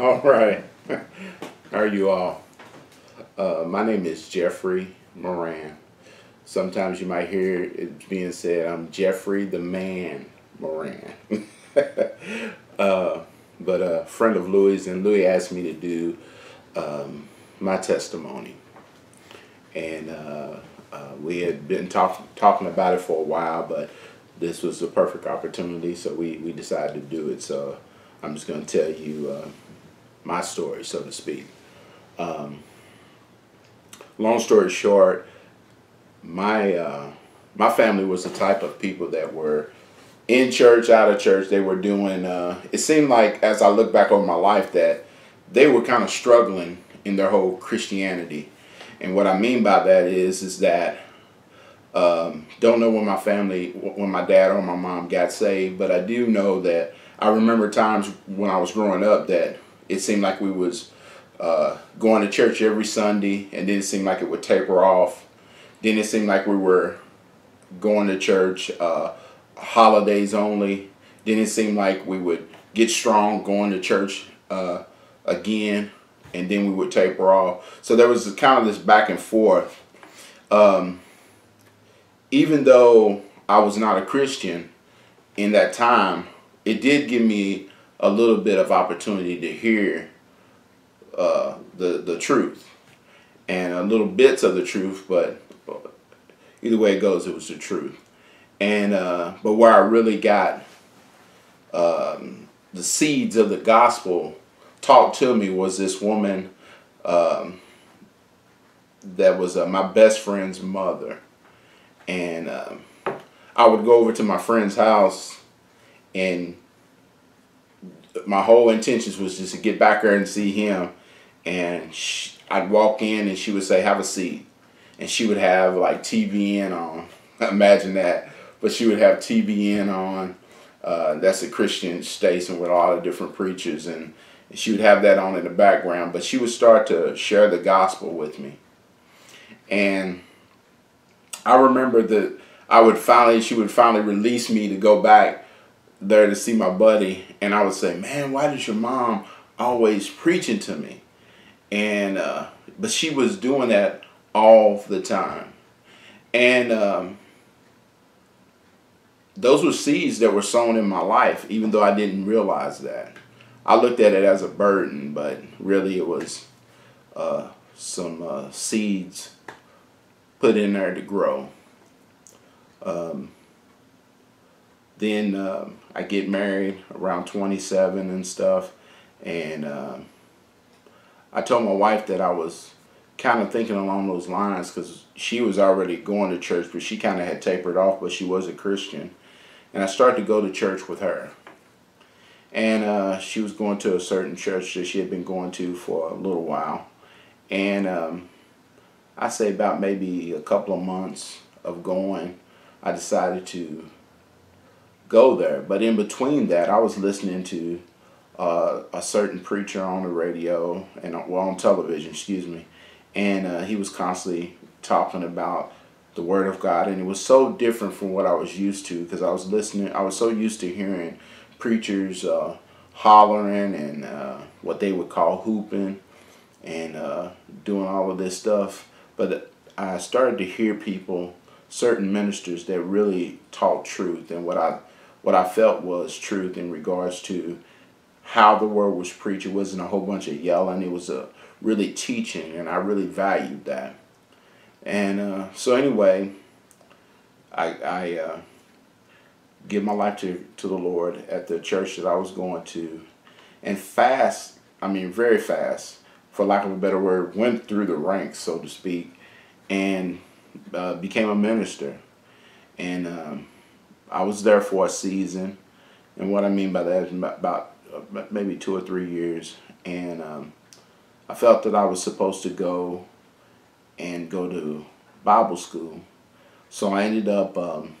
All right. How are you all? Uh, my name is Jeffrey Moran. Sometimes you might hear it being said, I'm Jeffrey the Man Moran. uh, but a friend of Louie, and Louie asked me to do um, my testimony. And uh, uh, we had been talk, talking about it for a while, but this was the perfect opportunity, so we, we decided to do it. So I'm just going to tell you uh, my story, so to speak. Um, long story short, my uh, my family was the type of people that were in church, out of church. They were doing. Uh, it seemed like, as I look back over my life, that they were kind of struggling in their whole Christianity. And what I mean by that is, is that um, don't know when my family, when my dad or my mom got saved, but I do know that I remember times when I was growing up that it seemed like we was uh, going to church every Sunday, and then it seemed like it would taper off. Then it seemed like we were going to church uh, holidays only. Then it seemed like we would get strong going to church uh, again, and then we would taper off. So there was kind of this back and forth. Um, even though I was not a Christian in that time, it did give me a little bit of opportunity to hear uh, the the truth and a little bits of the truth, but either way it goes, it was the truth. And uh, but where I really got um, the seeds of the gospel taught to me was this woman um, that was uh, my best friend's mother, and um, I would go over to my friend's house and my whole intentions was just to get back there and see him. And she, I'd walk in and she would say, "Have a seat," and she would have like TBN on. Imagine that, but she would have TBN on. Uh, that's a Christian station with a lot of different preachers, and she would have that on in the background. But she would start to share the gospel with me, and I remember that I would finally, she would finally release me to go back there to see my buddy, and I would say, "Man, why does your mom always preaching to me?" And uh, but she was doing that all the time, and um, those were seeds that were sown in my life, even though I didn't realize that. I looked at it as a burden, but really it was uh, some uh, seeds put in there to grow. Um, then um, I get married around 27 and stuff, and uh, I told my wife that I was kind of thinking along those lines because she was already going to church, but she kind of had tapered off, but she was a Christian, and I started to go to church with her. And uh, she was going to a certain church that she had been going to for a little while, and um, I say about maybe a couple of months of going, I decided to go there. But in between that, I was listening to uh, a certain preacher on the radio and well on television, excuse me, and uh, he was constantly talking about the Word of God, and it was so different from what I was used to because I was listening. I was so used to hearing preachers uh, hollering and uh, what they would call hooping and uh, doing all of this stuff, but I started to hear people certain ministers that really taught truth and what I what I felt was truth in regards to how the word was preached. It wasn't a whole bunch of yelling. It was a really teaching, and I really valued that. And uh, so anyway, I, I uh, give my life to, to the Lord at the church that I was going to, and fast. I mean, very fast, for lack of a better word, went through the ranks, so to speak, and uh, became a minister. And um, I was there for a season, and what I mean by that is about, about maybe two or three years, and um, I felt that I was supposed to go and go to Bible school, so I ended up um,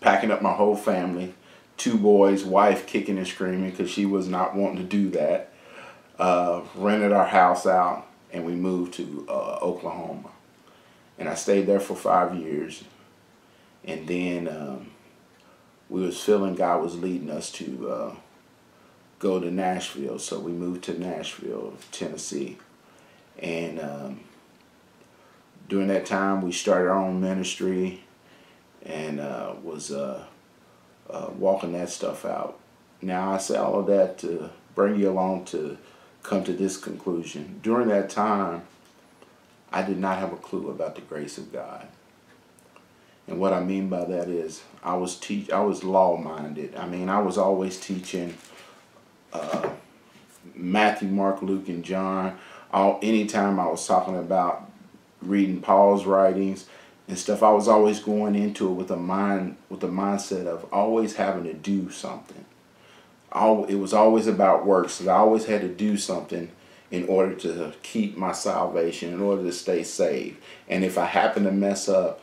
packing up my whole family, two boys, wife kicking and screaming because she was not wanting to do that. Uh, rented our house out, and we moved to uh, Oklahoma, and I stayed there for five years and then um, we was feeling God was leading us to uh, go to Nashville. So we moved to Nashville, Tennessee. And um, during that time, we started our own ministry and uh, was uh, uh, walking that stuff out. Now, I say all of that to bring you along to come to this conclusion. During that time, I did not have a clue about the grace of God. And what I mean by that is I was teach I was law minded. I mean I was always teaching uh, Matthew, Mark, Luke, and John. All anytime I was talking about reading Paul's writings and stuff, I was always going into it with a mind with the mindset of always having to do something. All it was always about works. So I always had to do something in order to keep my salvation, in order to stay saved. And if I happened to mess up,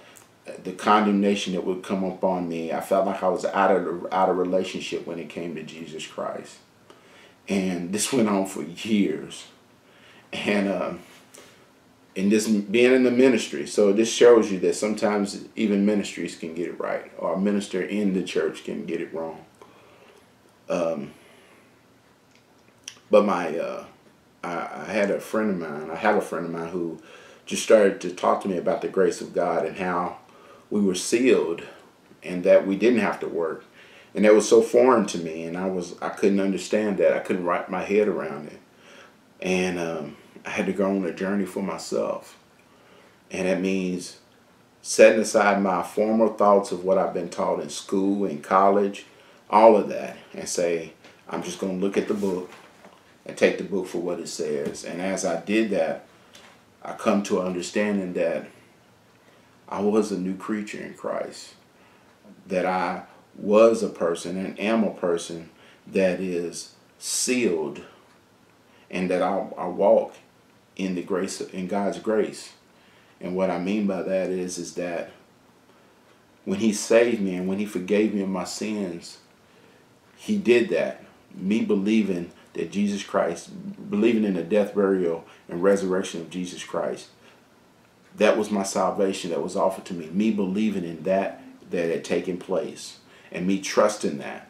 the condemnation that would come upon me, I felt like I was out of out of relationship when it came to Jesus Christ, and this went on for years, and um, in this being in the ministry, so this shows you that sometimes even ministries can get it right, or a minister in the church can get it wrong. Um, but my, uh, I, I had a friend of mine. I have a friend of mine who just started to talk to me about the grace of God and how we were sealed and that we didn't have to work. And that was so foreign to me and I was I couldn't understand that. I couldn't wrap my head around it. And um, I had to go on a journey for myself. And that means setting aside my former thoughts of what I've been taught in school in college, all of that, and say, I'm just going to look at the book and take the book for what it says. And as I did that, I come to an understanding that I was a new creature in Christ. That I was a person and am a person that is sealed and that I, I walk in the grace in God's grace. And what I mean by that is is that when he saved me and when he forgave me of my sins, he did that. Me believing that Jesus Christ, believing in the death, burial, and resurrection of Jesus Christ, that was my salvation that was offered to me. Me believing in that that had taken place and me trusting that.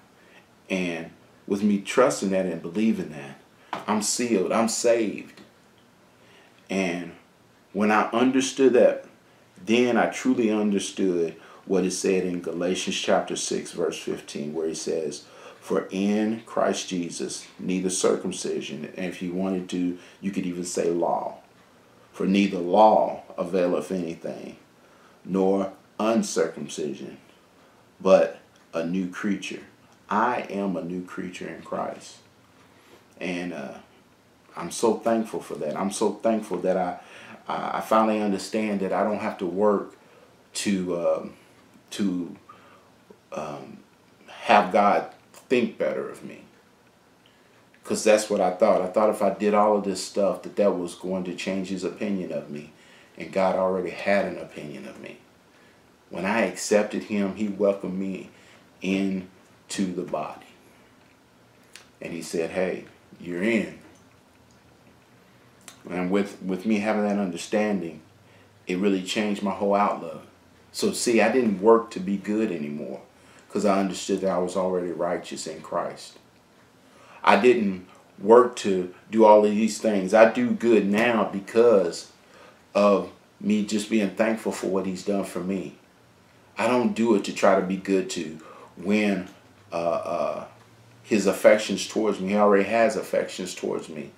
And with me trusting that and believing that, I'm sealed, I'm saved. And when I understood that, then I truly understood what is said in Galatians chapter 6, verse 15, where he says, For in Christ Jesus, neither circumcision, and if you wanted to, you could even say law, for neither law availeth anything, nor uncircumcision, but a new creature. I am a new creature in Christ. And uh, I'm so thankful for that. I'm so thankful that I, I finally understand that I don't have to work to, um, to um, have God think better of me because that's what I thought. I thought if I did all of this stuff that that was going to change his opinion of me. And God already had an opinion of me. When I accepted him, he welcomed me into the body. And he said, hey, you're in. And with, with me having that understanding, it really changed my whole outlook. So see, I didn't work to be good anymore because I understood that I was already righteous in Christ. I didn't work to do all of these things. I do good now because of me just being thankful for what he's done for me. I don't do it to try to be good to win uh, uh, his affections towards me. He already has affections towards me.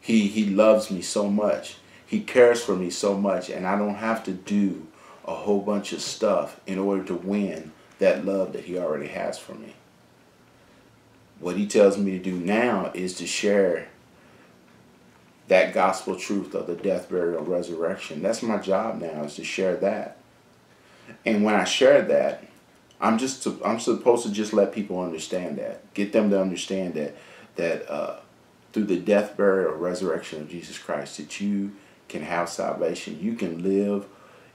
He, he loves me so much. He cares for me so much. And I don't have to do a whole bunch of stuff in order to win that love that he already has for me. What he tells me to do now is to share that gospel truth of the death, burial, resurrection. That's my job now is to share that. And when I share that, I'm just I'm supposed to just let people understand that, get them to understand that that uh, through the death, burial, resurrection of Jesus Christ, that you can have salvation. You can live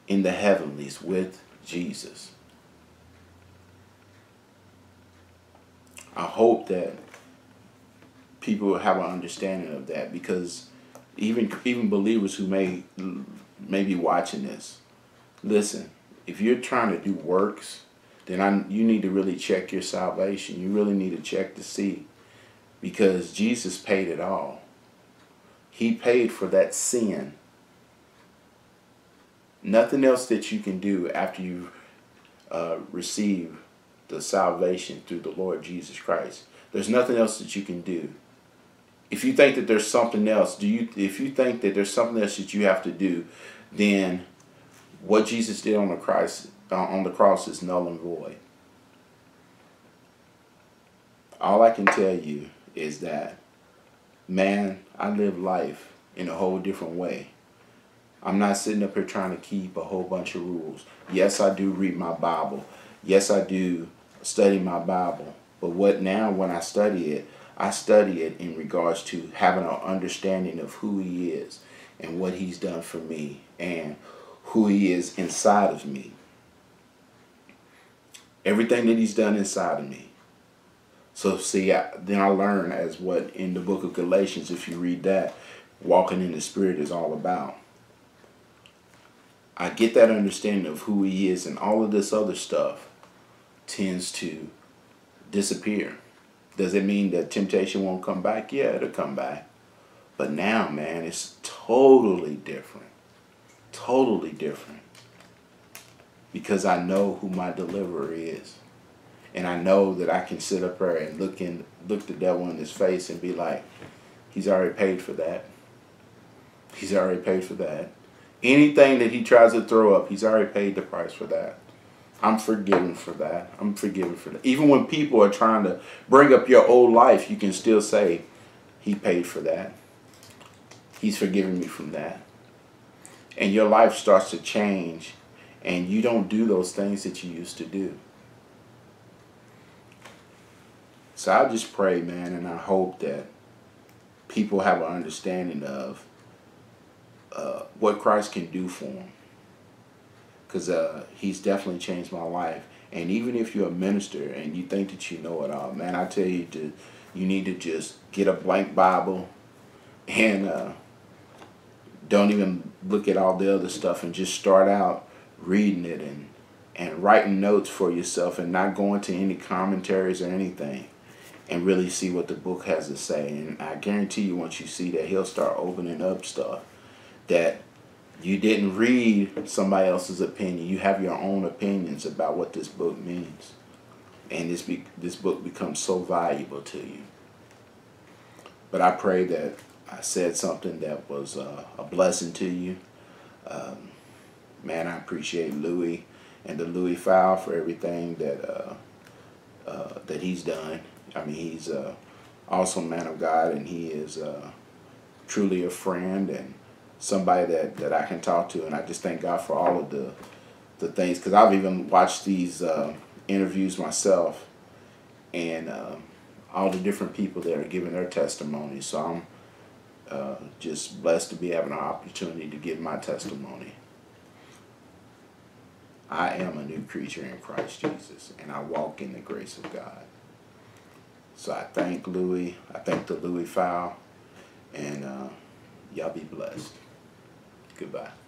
in the heavenlies with Jesus. I hope that people have an understanding of that because even even believers who may may be watching this, listen. If you're trying to do works, then I, you need to really check your salvation. You really need to check to see because Jesus paid it all. He paid for that sin. Nothing else that you can do after you uh, receive the salvation through the Lord Jesus Christ. There's nothing else that you can do. If you think that there's something else, do you if you think that there's something else that you have to do, then what Jesus did on the Christ uh, on the cross is null and void. All I can tell you is that man, I live life in a whole different way. I'm not sitting up here trying to keep a whole bunch of rules. Yes, I do read my Bible. Yes, I do study my Bible. But what now when I study it, I study it in regards to having an understanding of who he is and what he's done for me and who he is inside of me. Everything that he's done inside of me. So see, I, then I learn as what in the book of Galatians, if you read that, walking in the Spirit is all about. I get that understanding of who he is and all of this other stuff tends to disappear. Does it mean that temptation won't come back? Yeah, it'll come back. But now, man, it's totally different. Totally different. Because I know who my deliverer is. And I know that I can sit up there and look in look the devil in his face and be like, he's already paid for that. He's already paid for that. Anything that he tries to throw up, he's already paid the price for that. I'm forgiven for that. I'm forgiven for that. Even when people are trying to bring up your old life, you can still say, He paid for that. He's forgiven me from that. And your life starts to change, and you don't do those things that you used to do. So I just pray, man, and I hope that people have an understanding of uh, what Christ can do for them because uh, he's definitely changed my life. And even if you're a minister and you think that you know it all, man, I tell you to, you need to just get a blank Bible and uh, don't even look at all the other stuff and just start out reading it and and writing notes for yourself and not going to any commentaries or anything and really see what the book has to say. And I guarantee you once you see that he'll start opening up stuff that you didn't read somebody else's opinion. You have your own opinions about what this book means. And this, be, this book becomes so valuable to you. But I pray that I said something that was uh, a blessing to you. Um, man, I appreciate Louie and the Louie File for everything that uh, uh, that he's done. I mean, he's a awesome man of God, and he is uh, truly a friend and somebody that, that I can talk to, and I just thank God for all of the the things because I've even watched these uh, interviews myself, and uh, all the different people that are giving their testimony. So I'm uh, just blessed to be having an opportunity to give my testimony. I am a new creature in Christ Jesus, and I walk in the grace of God. So I thank Louie. I thank the Louie File, and uh, y'all be blessed. Goodbye.